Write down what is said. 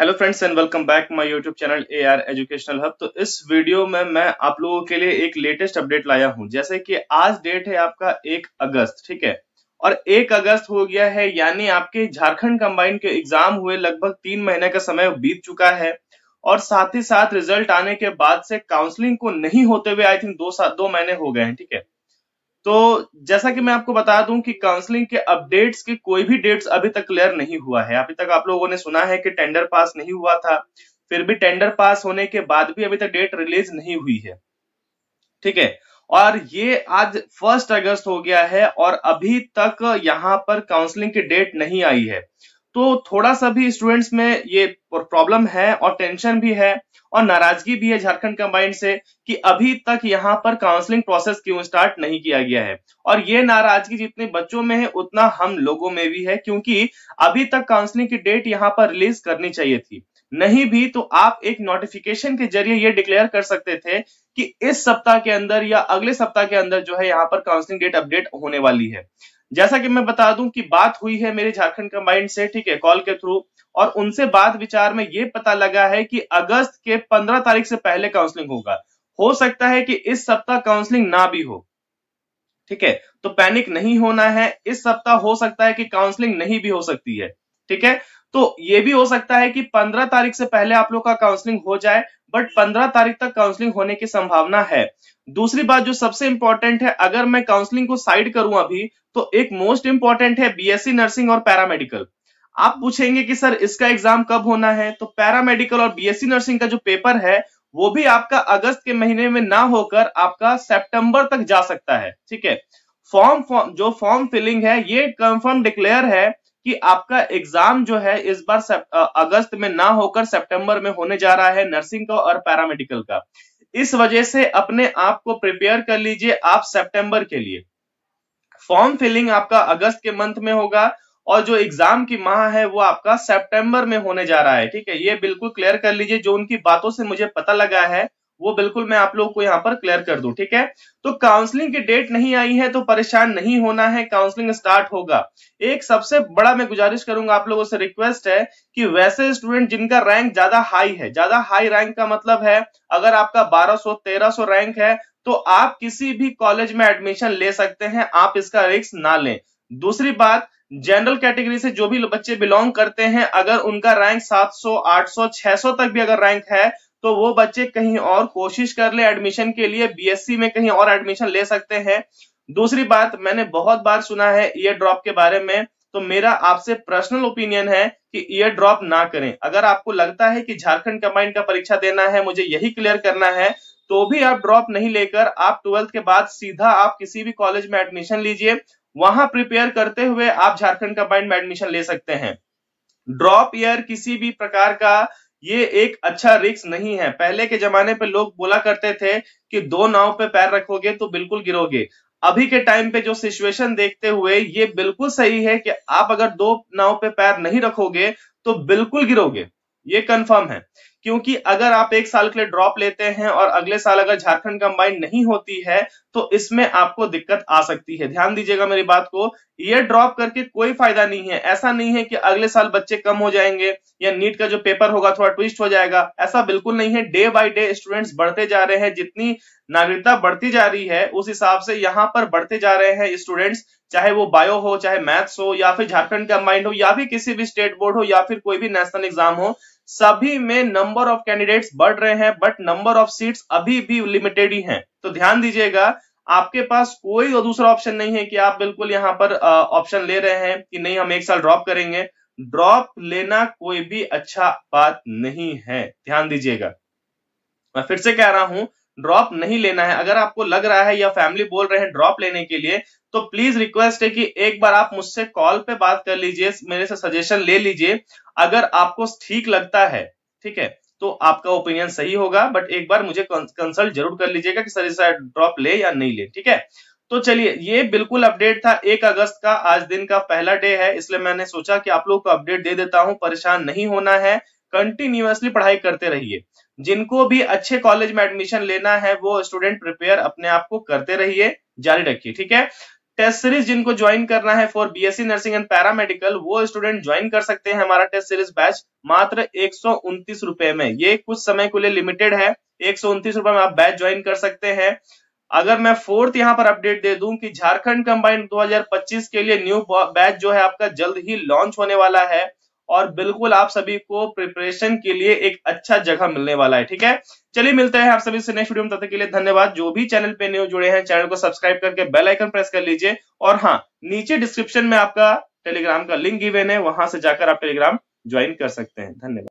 Hello friends and welcome back my YouTube channel A R educational hub तो इस video में मैं आप लोगों के लिए एक लेटेस्ट अपडेट लाया हूँ। जैसे कि आज डेट है आपका एक अगस्त, ठीक है? और एक अगस्त हो गया है, यानी आपके झारखंड कंबाइन के एग्ज़ाम हुए लगभग तीन महीने का समय बीत चुका है। और साथ ही साथ रिज़ल्ट आने के बाद से काउंसलिंग को नहीं होते हुए आई थिंक दो दो महीने हो गए हैं, ठीक है? तो जैसा कि मैं आपको बता दूँ कि काउंसलिंग के अपडेट्स के कोई भी डेट्स अभी तक क्लियर नहीं हुआ है। अभी तक आप लोगों ने सुना है कि टेंडर पास नहीं हुआ था, फिर भी टेंडर पास होने के बाद भी अभी तक डेट रिलीज़ नहीं हुई है। ठीक है? और ये आज फ़र्स्ट अगस्त हो गया है और अभी तक यहाँ पर काउंसलिंग की डेट नहीं आई है। तो थोड़ा सा भी स्टूडेंट्स में ये प्रॉब्लम है और टेंशन भी है और नाराज़गी भी है झारखंड कंबाइंड से कि अभी तक यहाँ पर काउंसलिंग प्रोसेस क्यों स्टार्ट नहीं किया गया है। और ये नाराज़गी जितने बच्चों में है, उतना हम लोगों में भी है, क्योंकि अभी तक काउंसलिंग की डेट यहाँ पर रिलीज़ करनी चाहिए थी। नहीं भी तो आप एक नोटिफिकेशन के ज़रिए ये डिक्लेयर कर सकते थे कि इस सप्ताह के अंदर या अगले सप्ताह के अंदर जो है यहाँ पर काउंसलिंग डेट अपडेट होने वाली है। जैसा कि मैं बता दूँ कि बात हुई है मेरे झारखंड कंबाइंड से ठीक है कॉल के थ्रू और उनसे बात विचार में ये पता लगा है कि अगस्त के 15 तारीख से पहले काउंसलिंग होगा। हो सकता है कि इस सप्ताह काउंसलिंग ना भी हो, ठीक है तो पैनिक नहीं होना है। इस सप्ताह हो सकता है कि काउंसलिंग नहीं भी हो सकती है, ठीक है तो ये भी हो सकता है कि 15 तारीख से पहले आप लोग का काउंसलिंग हो जाए बट 15 तारीख तक काउंसलिंग होने की संभावना है। दूसरी बात जो सबसे इंपॉर्टेंट है, अगर मैं काउंसलिंग को साइड करूँ अभी तो एक मोस्ट इंपॉर्टेंट है बीएससी नर्सिंग और पैरामेडिकल आप पूछेंगे कि सर इसका एग्ज़ाम कब होना है? तो पैरामेडिकल और बीएससी नर्सिंग का जो पेपर है, वो भी आपका अगस्त के महीने में ना होकर आपका सितंबर तक जा सकता है, ठीक है? फॉर्म फॉर्म जो फॉर्म फिलिंग है, ये कंफर्म डिक्लेयर है कि आपका एग्ज़ाम जो है इस बार अगस्त में ना होकर सितंबर में होने जा रहा है नर्सिंग का और पैरामेडिकल का। इस वजह से अपने आप को प्रिपेयर कर लीजिए आप सितंबर के लिए। फॉर्म फिलिंग आपका अगस्त के मंथ में होगा और जो एग्ज़ाम की माह है वो आपका सितंबर में होने जा रहा है, ठीक है? ये बिल्कुल क्लियर कर लीजिए, जो उनकी बातों से मुझे पता लगा है, वो बिल्कुल मैं आप लोग को यहाँ पर क्लियर कर दूँ, ठीक है? तो काउंसलिंग की डेट नहीं आई है तो परेशान नहीं होना है काउंसलिंग स्टार्ट होगा। एक सबसे बड़ा मैं गुजारिश करूँगा आप लोगों से रिक्वेस्ट है कि वैसे स्टूडेंट जिनका रैंक ज़्यादा हाई है, ज़्यादा हाई रैंक का मतलब है, अगर आपका 1200 1300 रैंक है तो आप किसी भी कॉलेज में एडमिशन ले सकते हैं आप इसका रिस्क ना लें। दूसरी बात जनरल कैटेगरी से जो भी बच्चे बिलोंग करते हैं अगर उनका रैंक 700, 800, 600 तक भी अगर रैंक है तो वो बच्चे कहीं और कोशिश कर ले एडमिशन के लिए बीएससी में कहीं और एडमिशन ले सकते हैं। दूसरी बात मैंने बहुत बार सुना है ईयर ड्रॉप के बारे में तो मेरा आपसे पर्सनल ओपिनियन है कि ईयर ड्रॉप ना करें। अगर आपको लगता है कि झारखंड कंबाइंड का परीक्षा देना है मुझे यही क्लियर करना है तो भी आप ड्रॉप नहीं लेकर आप ट्वेल्थ के बाद सीधा आप किसी भी कॉलेज में एडमिशन लीजिए। वहाँ प्रिपेयर करते हुए आप झारखंड कंबाइंड में एडमिशन ले सकते हैं। ड्रॉप ईयर किसी भी प्रकार का ये एक अच्छा रिक्स नहीं है। पहले के जमाने पे लोग बोला करते थे कि दो नाव पे पैर रखोगे तो बिल्कुल गिरोगे। अभी के टाइम पे जो सिचुएशन देखते हुए ये बिल्कुल सही है कि आप अगर दो नाव पे पैर नहीं रखोगे तो बिल्कुल गिरोगे। ये कंफर्म है। क्योंकि अगर आप एक साल के लिए ड्रॉप लेते हैं और अगले साल अगर झारखंड कंबाइन नहीं होती है तो इसमें आपको दिक्कत आ सकती है। ध्यान दीजिएगा मेरी बात को, ये ड्रॉप करके कोई फ़ायदा नहीं है। ऐसा नहीं है कि अगले साल बच्चे कम हो जाएँगे या नीट का जो पेपर होगा थोड़ा ट्विस्ट हो जाएगा। ऐसा बिल्कुल नहीं है। डे बाय डे स्टूडेंट्स बढ़ते जा रहे हैं। जितनी नागरिकता बढ़ती जा रही है, उस हिसाब से यहाँ पर बढ़ते जा रहे हैं स्टूडेंट्स चाहे वो बायो हो, चाहे मैथ्स हो, या फिर झारखंड कंबाइंड हो, या फिर किसी भी स्टेट बोर्ड हो, या फिर कोई भी नेशनल एग्ज़ाम हो। सभी में नंबर ऑफ़ कैंडिडेट्स बढ़ रहे हैं बट नंबर ऑफ़ सीट्स अभी भी लिमिटेड ही हैं। तो ध्यान दीजिएगा, आपके पास कोई और दूसरा ऑप्शन नहीं है कि आप बिल्कुल यहाँ पर ऑप्शन ले रहे हैं कि नहीं, हम एक साल ड्रॉप करेंगे। ड्रॉप लेना कोई भी अच्छा बात नहीं है। ध्यान दीजिएगा। मैं फिर से कह रहा हूँ ड्रॉप नहीं लेना है। अगर आपको लग रहा है या फैमिली बोल रहे हैं ड्रॉप लेने के लिए तो प्लीज़ रिक्वेस्ट है कि एक बार आप मुझसे कॉल पे बात कर लीजिए, मेरे से सजेशन ले लीजिए। अगर आपको ठीक लगता है, ठीक है तो आपका ओपिनियन सही होगा, बट एक बार मुझे कंसल्ट ज़रूर कर लीजिएगा कि सर ड्रॉप ले या नहीं ले, ठीक है? तो चलिए, ये बिल्कुल अपडेट था। एक अगस्त का आज दिन का पहला डे है, इसलिए मैंने सोचा कि आप लोग को अपडेट दे देता हूँ, परेशान नहीं होना है। कंटिन्यूसली पढ़ाई करते रहिए। जिनको भी अच्छे कॉलेज में एडमिशन लेना है, वो स्टूडेंट प्रिपेयर अपने आप को करते रहिए, जारी रखिए, ठीक है? टेस्ट सीरीज़ जिनको ज्वाइन करना है for BSc nursing and paramedical वो स्टूडेंट ज्वाइन कर सकते हैं हमारा टेस्ट सीरीज़ बैच मात्र एक रुपए में। ये कुछ समय के लिए लिमिटेड है, एक रुपए में आप बैच ज्वाइन कर सकते हैं। अगर मैं फोर्थ यहाँ पर अपडेट दे दूँ कि झारखंड कंबाइंड 2025 के लिए न्यू बैच जो है आपका जल्द ही लॉन्च होने वाला है। और बिल्कुल आप सभी को प्रिपरेशन के लिए एक अच्छा जगह मिलने वाला है, ठीक है? चलिए मिलते हैं आप सभी से नेक्स्ट वीडियो में, तब तक के लिए धन्यवाद। जो भी चैनल पे न्यू जुड़े हैं चैनल को सब्सक्राइब करके बेल आइकन प्रेस कर लीजिए। और हाँ नीचे डिस्क्रिप्शन में आपका टेलीग्राम का लिंक गिवेन है, वहाँ से जाकर आप टेलीग्राम ज्वाइन कर सकते हैं। धन्यवाद।